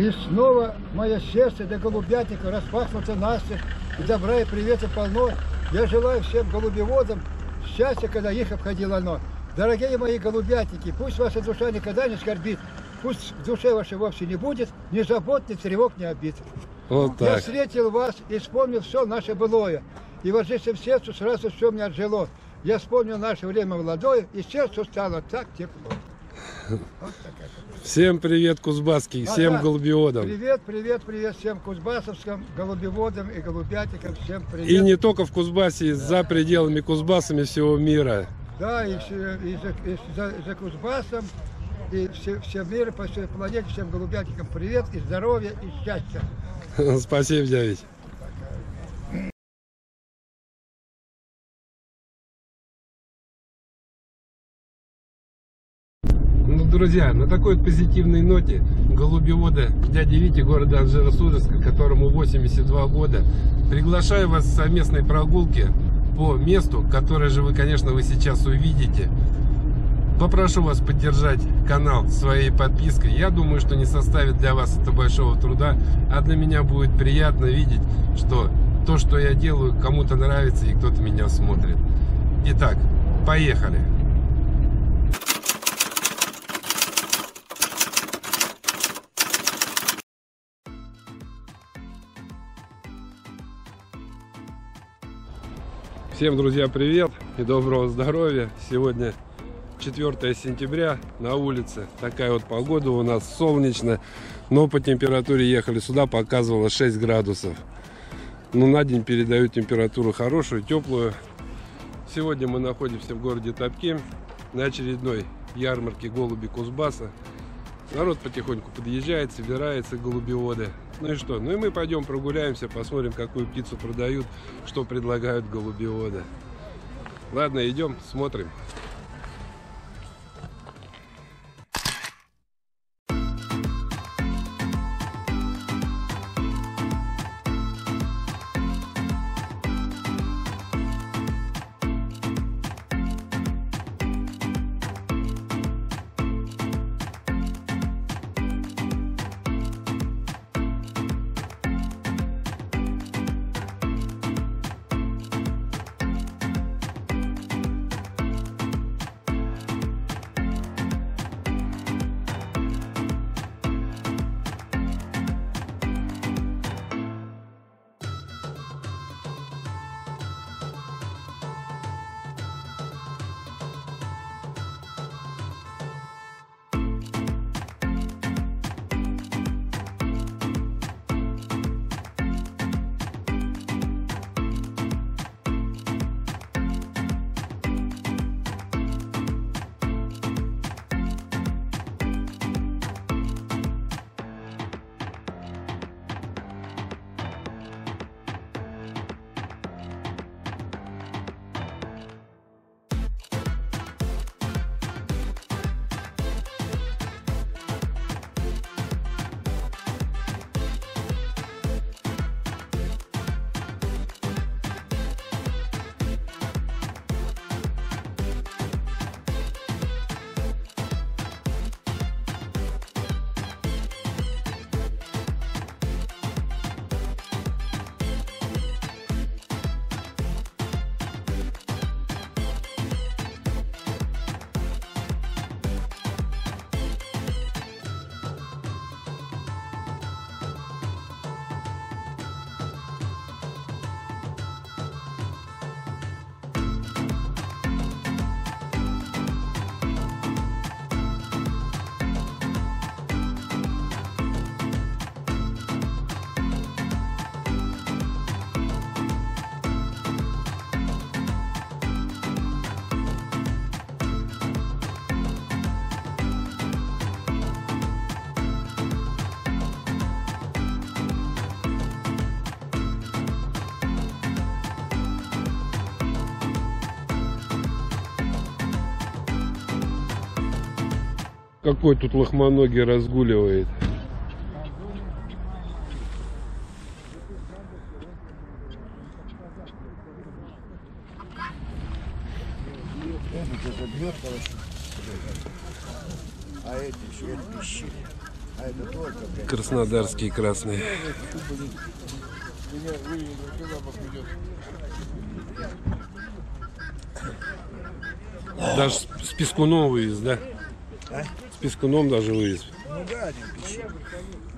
И снова мое сердце для голубятника распахнуто настежь, и добра и привета полно. Я желаю всем голубеводам счастья, когда их обходило оно. Дорогие мои голубятники, пусть ваша душа никогда не скорбит, пусть в душе вашей вовсе не будет ни забот, ни тревог, ни обид. Вот Я встретил вас и вспомнил все наше былое. И возжившим сердцу сразу все мне отжило. Я вспомнил наше время молодое, и сердцу стало так тепло. Всем привет, Кузбасский, всем Ага. голубиодам. Привет, привет, привет всем кузбассовским голубеводам и голубятикам. Всем привет. И не только в Кузбассе, и за пределами Кузбассами всего мира. Да, и, все- и за, и за- за Кузбассом, и все, всем миру, по всей планете, всем голубятикам привет, и здоровья, и счастья. Спасибо, дядь. Друзья, на такой позитивной ноте голубевода дяди Вити города Анжеро-Судженска, которому 82 года, приглашаю вас в совместной прогулке по месту, которое же вы, конечно, вы сейчас увидите. Попрошу вас поддержать канал своей подпиской. Я думаю, что не составит для вас это большого труда, а для меня будет приятно видеть, что то, что я делаю, кому-то нравится и кто-то меня смотрит. Итак, поехали! Всем, друзья, привет и доброго здоровья. Сегодня 4 сентября на улице. Такая вот погода у нас солнечно, но по температуре ехали сюда, показывало 6 градусов. Ну, на день передаю температуру хорошую, теплую. Сегодня мы находимся в городе Топки на очередной ярмарке голуби Кузбасса. Народ потихоньку подъезжает, собирается голубеводы. Ну и что? Ну и мы пойдем прогуляемся, посмотрим, какую птицу продают, что предлагают голубеводы. Ладно, идем, смотрим. Какой тут лохмоногий разгуливает. А эти еще пищили. Краснодарские красные. Даже с, с пескуном вывез, да? С пескуном даже вывез. Ну да, один пищит.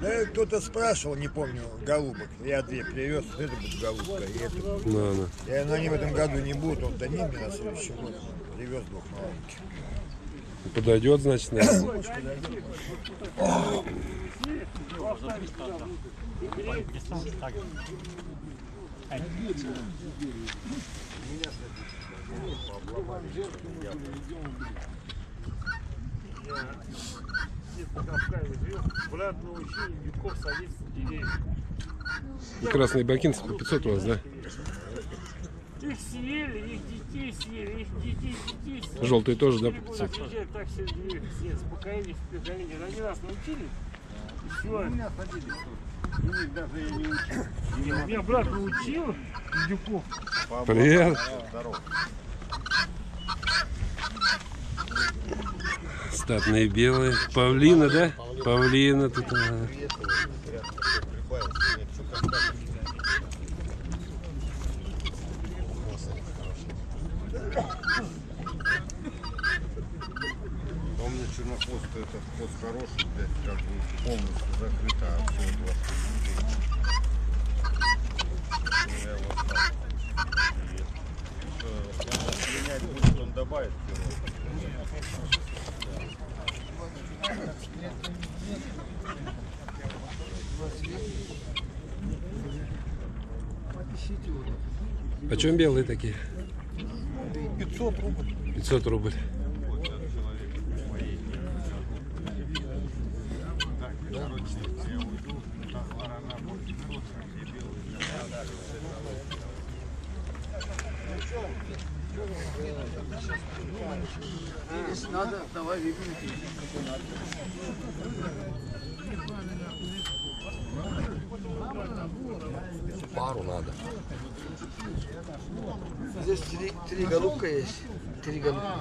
Да кто-то спрашивал, не помню, голубок. Я две привез, это будет голубка и эту. На, на. Я, но они в этом году не будут, он дадим мне на следующий год. Привез двух маленьких. Подойдет, значит, наверное. Брат И красные бакинцы по 500 у вас, да? Их съели, их детей съели, их детей детей съели. Желтые тоже, да, по Они 500? приезжают, так все деревья съели, с поколения в поколение. Они нас научили, и все. Меня Меня брат научил индюков. Привет. Статные белые. Павлина, да? Павлина тут. ага. А чернохвост это хвост хороший, блядь, как бы полностью закрыто от всего этого. Ну, я его оставлю. Будет, он добавит Почем белые такие? 500 рублей. 500 рубль. Пару надо. Здесь три, три голубка есть. Три голубка.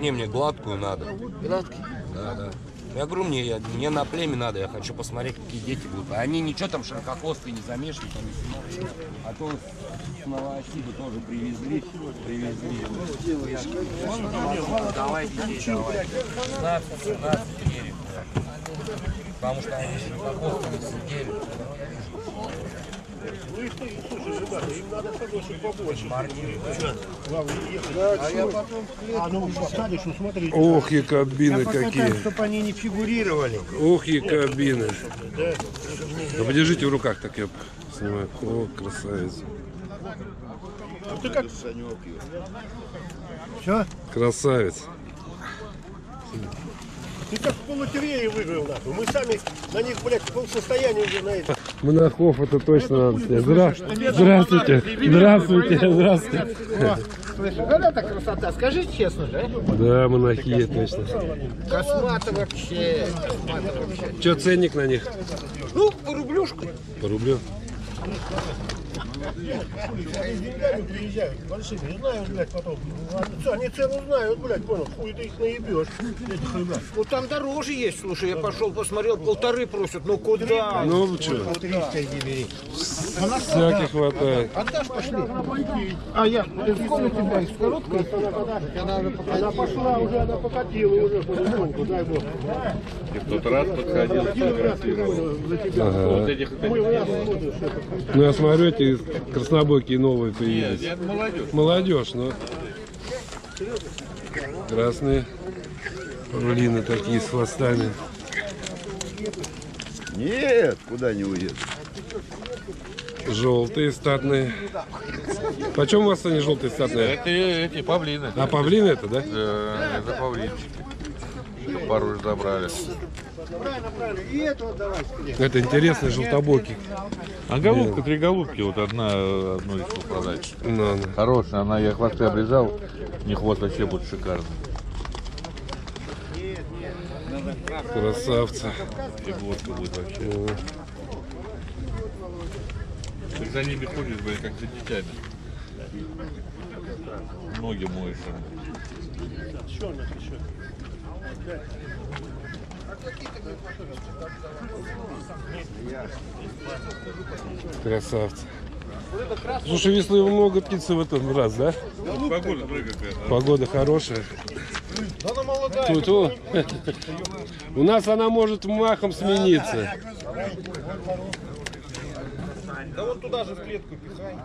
Не, мне гладкую надо. Гладкий? Да, да. Я говорю, мне, я, мне на племя надо, я хочу посмотреть, какие дети будут. А они ничего там широкохвостые не замешаны, там. А то с Новоосиба тоже привезли, привезли. Давай детей, давай. 17, 17 дерев. Потому что они широкохвостые сидели. А ну посадишь, ну смотри. Ох, и кабины какие. чтобы они не фигурировали. Ох, и кабины. Да подержите в руках, так я снимаю. О, красавец. Все? Красавец. Ты как в полутерее выиграл, нахуй. Мы сами на них, блядь, полсостояния уже на это. Монахов это точно надо снять. Здра- Здравствуйте. Здравствуйте. Здравствуйте. Когда так красота? Скажи честно, да? Да, монахи, точно. Космата вообще, космата вообще. Че ценник на них? Ну, по рублюшку. По рублю. Они с деньгами приезжают, большими. Я знаю, блядь, потом. Они цену знают, блядь, понял. Хуй ты их наебешь. Этих. Ну там дороже есть, слушай, я пошел посмотрел, полторы просят, ну куда? Ну, что, 300 иди бери. всяких хватает. Отдашь, пошли. А я в комнате, блядь, с коробкой. Она пошла уже, она покатила уже потихоньку, дай бог. Кто-то раз подходил, фотографировал. Тебя. В что это. Ну, я смотрю, эти краснобокие новые появились. Это молодежь. Молодежь, но... Красные павлины такие с хвостами. Нет, куда не уедет. Желтые статные. Почем у вас они желтые статные? Это эти павлины. А павлины это, да? Э, Это павлинчики. Пару уже забрали. Это интересный желтобокий. А голубка, три голубки, вот одна, одну решил продать. Ну, ну. Хорошая, она, я хвосты обрезал, не хвост вообще будет шикарный. Красавцы. И глотка будет вообще. Ты за ними ходишь, блин, как за детьми. Ноги моешь. им. Красавцы. Слушай, весной много птицы в этот раз, да? Погода. Погода хорошая. Тут, о, у нас она может махом смениться. Да вот туда же в клетку пихай.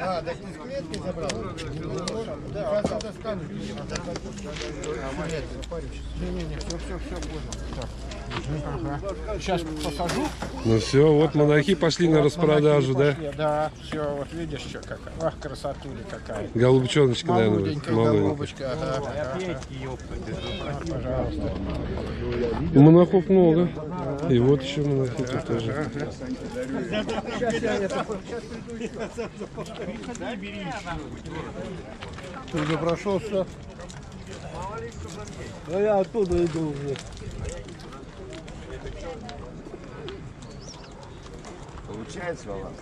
А, так ты с клетки забрал? Да, сейчас надо скануть. Не-не-не, все-все-все, Сейчас посажу. Ну все, вот монахи пошли на распродажу, да? Да, все, вот видишь, что какая. Ах, красотуля какая. Голубчоночка, наверное, голубочка. Ага, ага. Пожалуйста. Монахов много. И вот еще монахи тут тоже. Ты уже прошел все? А я оттуда иду уже. Получается у вас?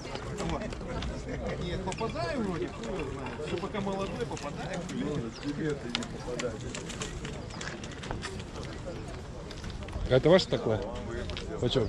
Нет, попадаю вроде. Все пока молодой, попадаю. А это ваше такое? Почем?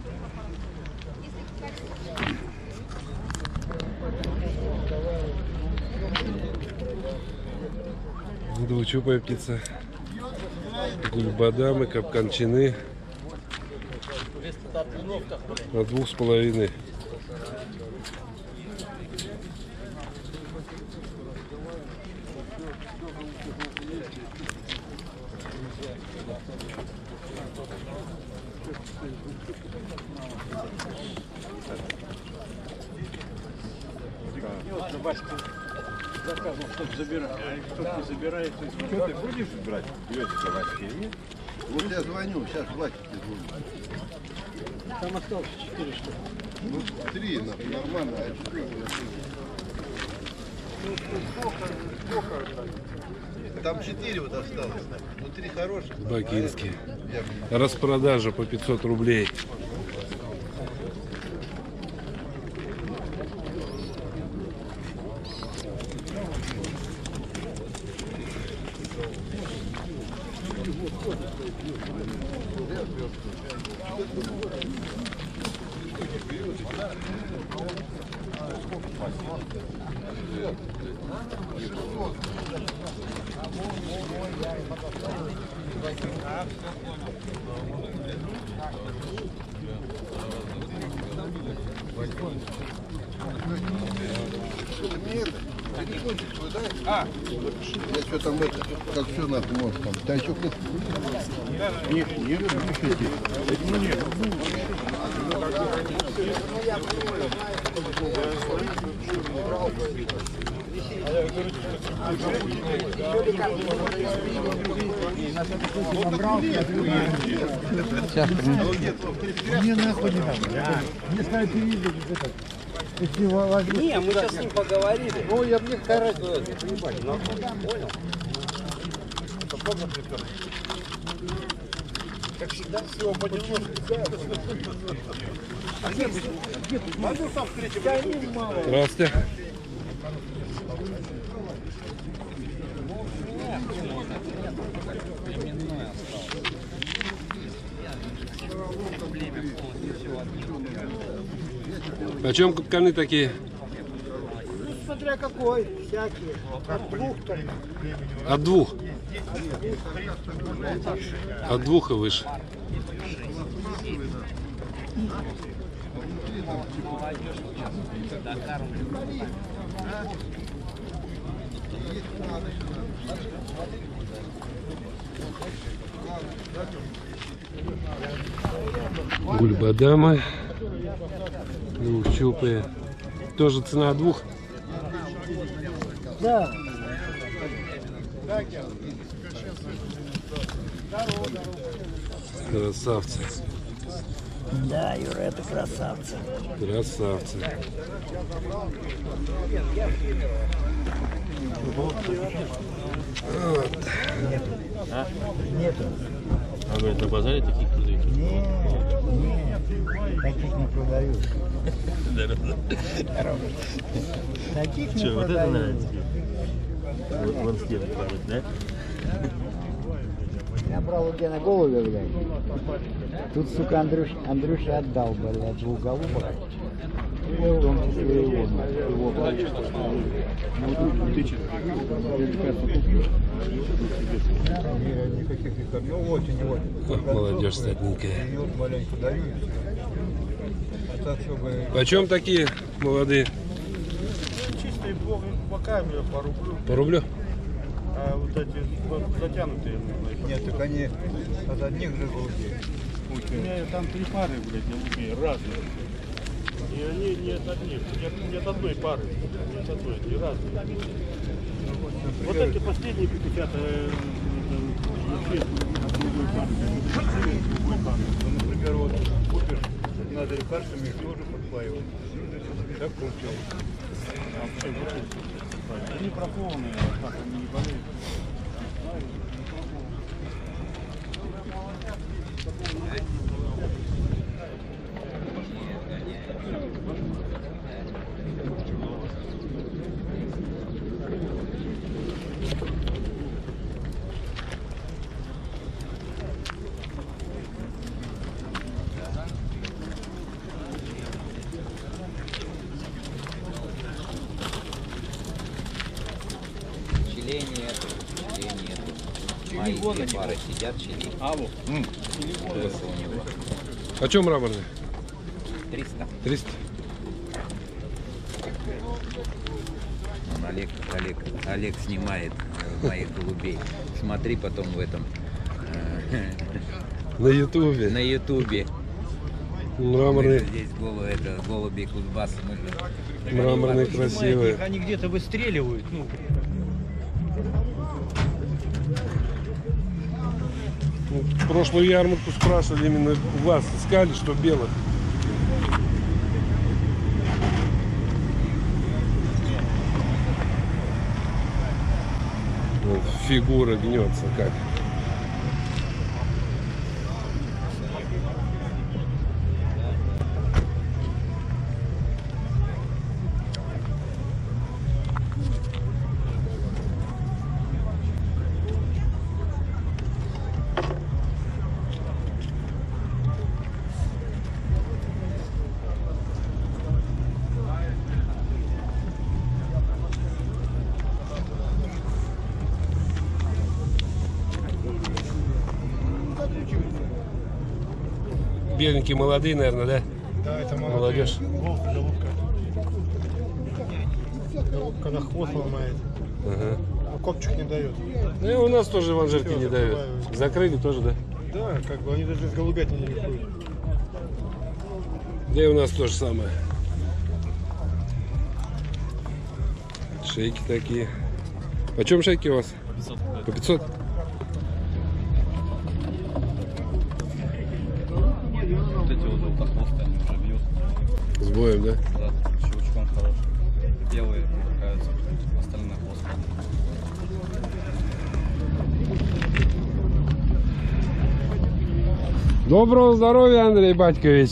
Двучупая птица. Гульбадамы, капканчины. На двух с половиной. Вот я звоню, сейчас Владике звоню. там осталось 4 штуки. Ну, три, на- нормально, а четвертый Там четыре вот осталось. Ну, три хороших. Бакинские. Распродажа по 500 рублей. Мне нахуй не надо. Мне сказали, ты видишь. Не, мы сейчас с ним поговорили. Ну, я мне какая разница. Как всегда, всего понемножку. Могу сам встретить. Да не мало. Здравствуйте. Почем капканы такие? Ну, смотря какой, всякие. От двух там. От двух. От двух и выше. Гульбадамы. Двухчупые. Тоже цена двух. Да. Красавцы. Да, Юра, это красавцы. Красавцы. Нету. А говорит, на базаре таких продаете? Нет, нет, таких не продают. Таких не Че, вот это продают. нравится? Вон с тем падает, да? Я брал у Гена голубя, блядь. Тут, сука, Андрюш, Андрюша отдал, блядь, двух голубок. И его, его. Никаких не кормил, очень не очень. Ох, молодежь статненькая. Маленько даю и. Почем такие молодые? Чистые по- бока мне по рублю, По рублю? а вот эти затянутые. ну, Нет, так они от одних же голубей. У меня там три пары, блядь, голубей, разные. И они не от одних, не, не от одной пары, не от одной, не разные. Вот эти последние 50 э. Ну, например, вот купишь, надо лекарствами их тоже подпаивать. Так получилось. А Они бракованные, а так они не болеют. Чилей нету, чилей нету. Две пары сидят, чили. А вот, Крыса у него. Почем мраморные? 300. 300. Он Олег, Олег, Олег снимает э, моих голубей. Смотри потом в этом э, На ютубе. на ютубе. Мраморные, Здесь голу, это, голуби Кузбасс. Мраморные красивые. они где-то выстреливают, ну, Прошлую ярмарку спрашивали, именно вас искали, что белых. Фигура гнется как. Беленькие молодые, наверное, да? да, это Молодежь. Голубка, голубка. Голубка на хвост ломает, Ага. а копчик не дает. Ну и у нас тоже в Анжерке Всё, не дают. Закрыли тоже, да? Да, как бы они даже с голубятни не рискуют. Да и у нас то же самое. Шейки такие. Почем шейки у вас? По 500. Эти вот желтохвостые, они уже бьют. С боем, да? Да, щелчком хорошим. Белые нравятся, остальные хвост. Доброго здоровья, Андрей Батькович.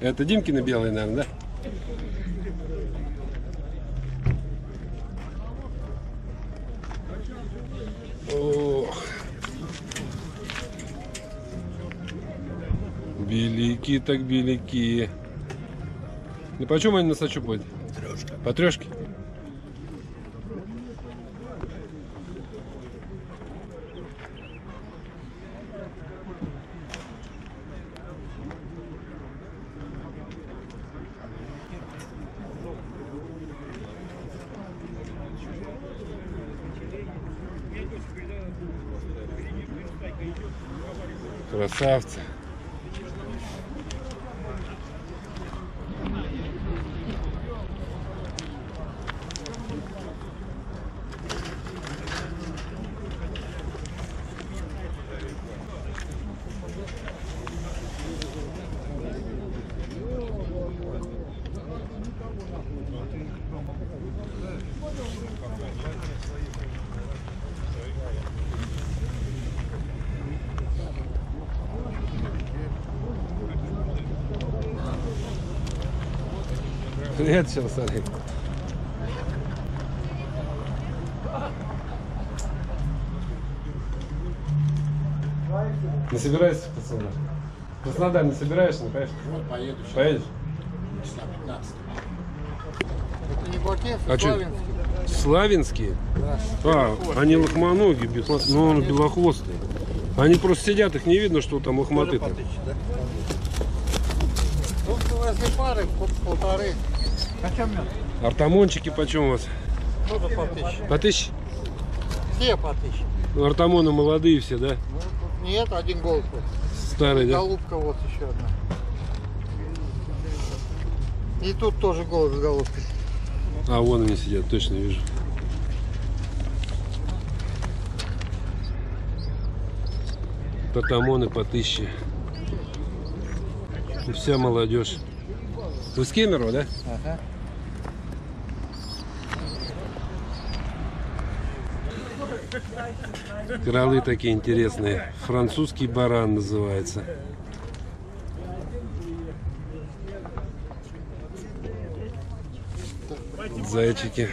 Это Димкины белые, наверное, да? Так велики. Ну почем они на сачу будет? Трешка. По трешке? Красавцы. Привет, сейчас, Олег. Не собираешься, пацаны? В Краснодар не собираешься, не поедешь? Вот поеду сейчас. Поедешь? Числа 15. Это не Бакеев, А а чё? Славянский. Славянские? Да. А, они лохмоногие, бехла- ну, он белохвостые. Они просто сидят, их не видно, что там лохматы-то. Тут возле пары по- полторы. А чем мед? Артамончики почем у вас? Ну, по тысяче. По тысяче? Все по тысяче. Ну, артамоны молодые все, да? Ну, тут нет, один голубь. вот. Старые, да? Голубка вот еще одна. И тут тоже голубь с голубкой. А, вон они сидят, точно вижу. Татамоны по тысяче. Вся молодежь. Вы с Кемерово, да? Ага. Кролы такие интересные. Французский баран называется. Зайчики.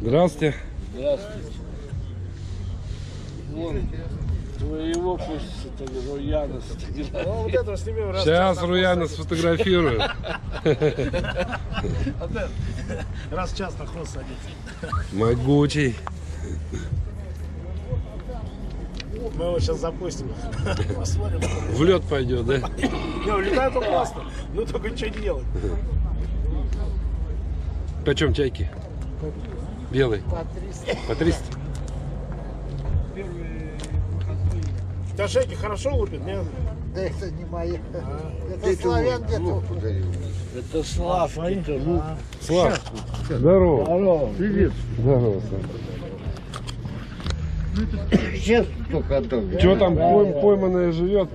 Здравствуйте. Здравствуйте. Вон, Твоего пусть Руяна ну, сфотографирует. Сейчас Руяна сфотографирует. Раз в час на хвост садится. Могучий. Мы его сейчас запустим. Посмотрим. В лед пойдет, да? Не, улетает он классно. Ну только ничего делать? Почем чайки? Белый. По 300. По 300? Ташеки хорошо лупит, нет? Да это не мои. Это славян где-то. Это Слав, а, это лук. Слав, здорово. Здорово. Привет. Здорово, Слав. Сейчас только отдал. Чего там пойм, пойманная живет?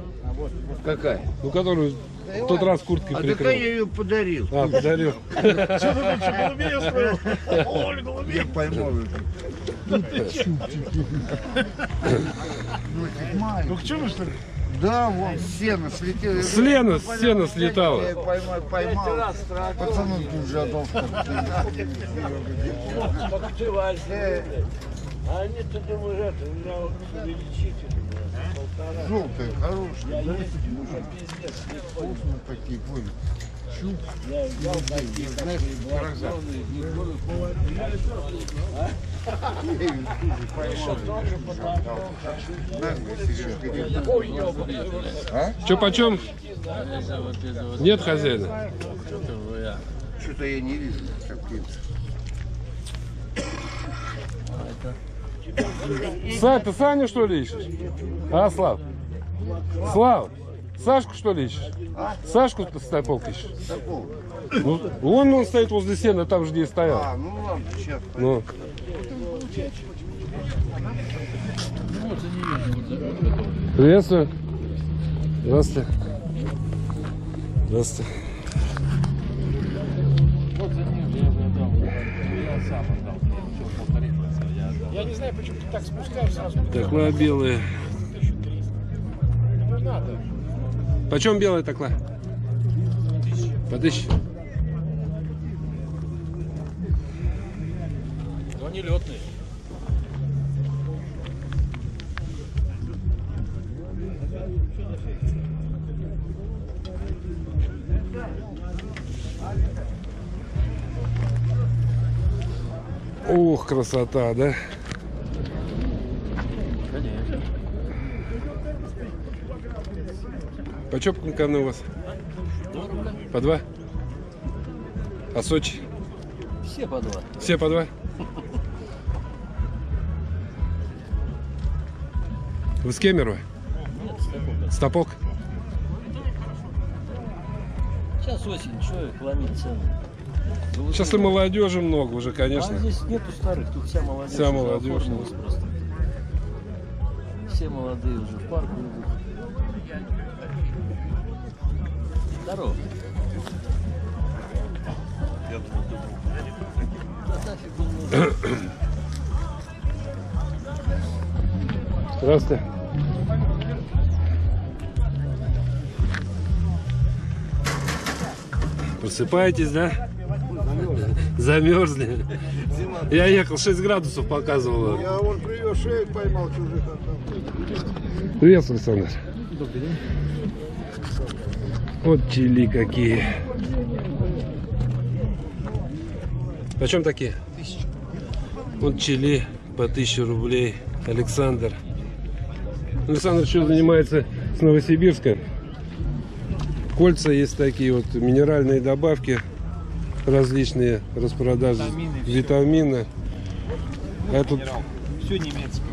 Какая? Ну, которую в тот раз куртки а прикрыл. А я ее подарил. А, подарил. Что ты там, что голубей устроил? Я поймал. Ну к чему, что ли? Да, вон сено слетело. С Лена, с сена слетала. Я поймал, поймал. Пацану тут же отдал. А они-то думают, это, у меня увеличительно. Полтора. Желтые, хорошие. Я да? ездил, Ну, уже пиздец. Вкусные такие, понял. Щук. Я взял такие, Знаешь, которые Что почем? Нет хозяина? Что-то я не вижу. Сань, ты Саню что ли ищешь? А, Слав? Слав, Сашку что ли ищешь? Сашку ты стопок ищешь? Такого. Ну, вон он стоит возле сена, там же где и стоял. А, ну ладно, сейчас. Ну. Приветствую. Здравствуйте. Здравствуйте. Вот за ним я не знаю, почему ты так спускаешь сразу. Такла белая. 1300. Надо. Почем белая такла? По тысяче. Но они летные. Ух, красота, да? Конечно. Почем конканы у вас? По два? А Сочи? Все по два. Все по два? Вы с Кемерово? Нет, Стопок? Сейчас осень, что клонить цены? Сейчас и молодежи много уже, конечно. А здесь нету старых, тут вся молодежь. Вся молодежь. Просто. Все молодые уже в парк идут. Здорово. Я думал, думал. Ну, ну, Здравствуйте. Просыпаетесь, да? Замерзли. Я ехал 6 градусов показывало. Я вон привез шею, поймал чужих. Привет, Александр. Вот чили какие. Почем такие? Вот чили по 1000 рублей. Александр. Александр еще занимается с Новосибирска. Кольца есть такие вот, минеральные добавки различные, распродажи, витамины. А тут Все немецкое.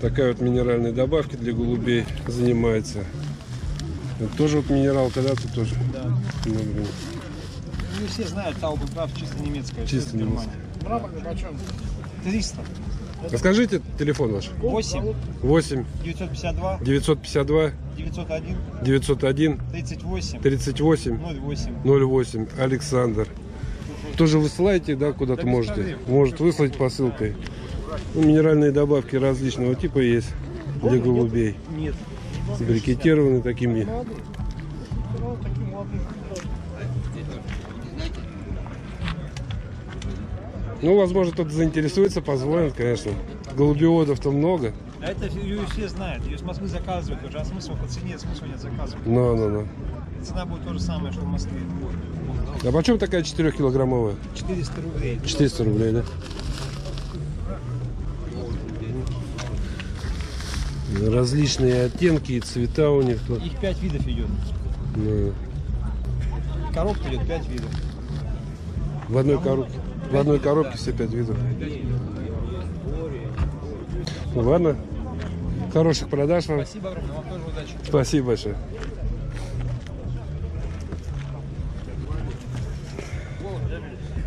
такая вот минеральные добавки для голубей занимается. Это тоже вот минералка, да, тут тоже? Да. Ну, блин. Ну, все знают, Таубекрафт чисто немецкая. Чисто Германии. Мраморный почем? 300. Расскажите телефон ваш. 8 8 952 952 901 901 38 38 08. 08 Александр. Тоже высылаете, да, куда-то Да можете? Может выслать посылкой. Ну, минеральные добавки различного типа есть для голубей. Нет. Брикетированы такими. Ну, возможно, кто-то заинтересуется, позвонит, конечно. Голубеводов-то много. А это ее все знают. Ее с Москвы заказывают уже. А смысл по цене, смысла нет заказывать. Ну, ну, ну. Цена будет то же самое, что в Москве. А почем такая 4-килограммовая? 400 рублей. 400 рублей, да? Различные оттенки и цвета у них тут. Их 5 видов идет. Ну, Коробка идет 5 видов. в одной коробке. В одной коробке все пять видов. Ну ладно. Хороших продаж вам. Спасибо огромное. Вам тоже удачи. Спасибо большое.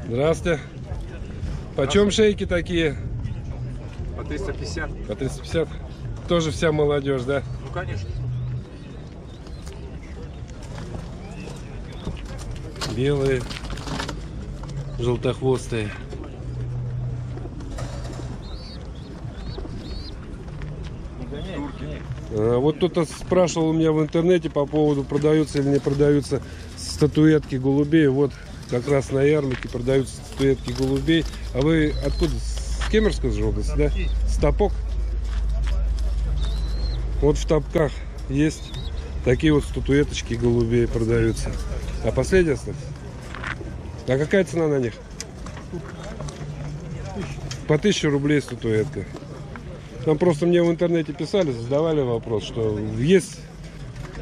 Здравствуйте. Почем шейки такие? По 350. По 350. Тоже вся молодежь, да? Ну, конечно. Белые, желтохвостые. А, Вот кто-то спрашивал у меня в интернете по поводу, продаются или не продаются статуэтки голубей. Вот как раз на ярмарке продаются статуэтки голубей. А вы откуда? С Кемерской области, да? Стопок? Вот в топках есть такие вот статуэточки голубей продаются. А последний остался? А какая цена на них? По 1000 рублей статуэтка. Там просто мне в интернете писали, задавали вопрос, что есть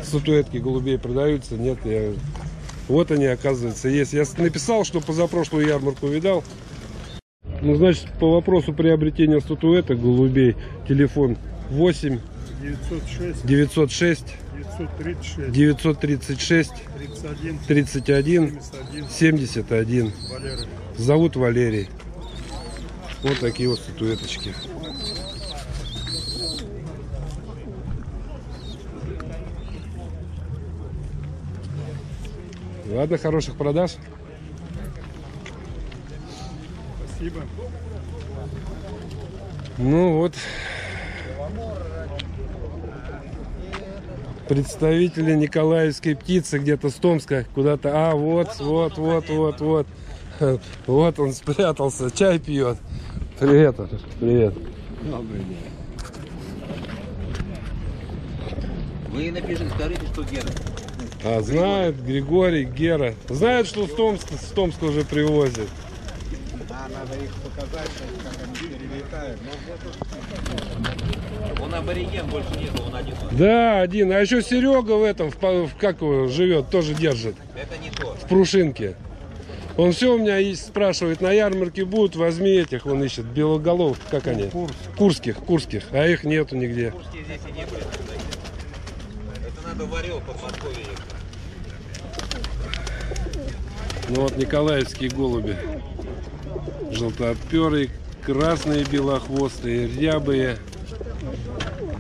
статуэтки голубей продаются, нет, я... Вот они, оказывается, есть. Я написал, что позапрошлую ярмарку видал. Ну, значит, по вопросу приобретения статуэток голубей, телефон 8 906 906 936 936 31 31 71 71. Валерий. Зовут Валерий. Вот такие вот статуэточки. Ладно, хороших продаж. Спасибо. Ну вот. Представители Николаевской птицы где-то с Томска куда-то. А, вот, вот, вот, вот, вот. Вот он спрятался, чай пьет. Привет, привет. Добрый день. Вы напишите, скажите, что Гера. А знают Григорий, Гера. Знают, что с Томска, с Томска уже привозят. А, надо их показать, как они перелетают. Он абориген, больше нет, он один. Да, один. А еще Серега в этом, в, по- в- как его, живет, тоже держит. Это не то. В Прушинке. Он все у меня есть, спрашивает, на ярмарке будут, возьми этих, он ищет, белоголов, как они? Курских, курских, а их нету нигде. Русские здесь и не были. Это надо в Орел, Подмосковье. Ну вот Николаевские голуби. Желтоотперые, красные белохвостые, рябые,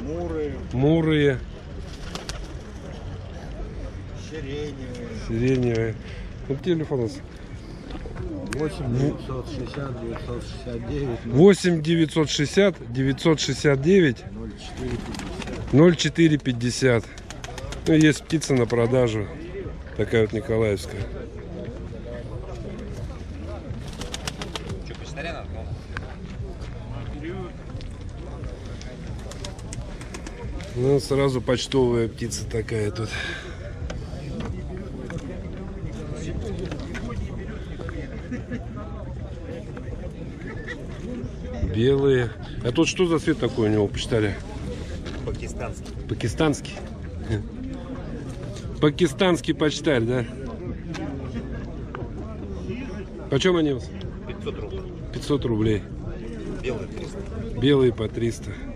Муры, мурые, сиреневые. сиреневые. Вот телефон у нас. 8 960 969 8 960 969 0450. Ну, есть птица на продажу. Такая вот Николаевская. Что, почтаря надо? Ну, сразу почтовая птица такая тут. Белые. А тут что за цвет такой у него почтаря? Пакистанский. Пакистанский. Пакистанский почтарь, да? Почем они? у вас? 500 рублей. 500 рублей. Белый 300. Белые по 300.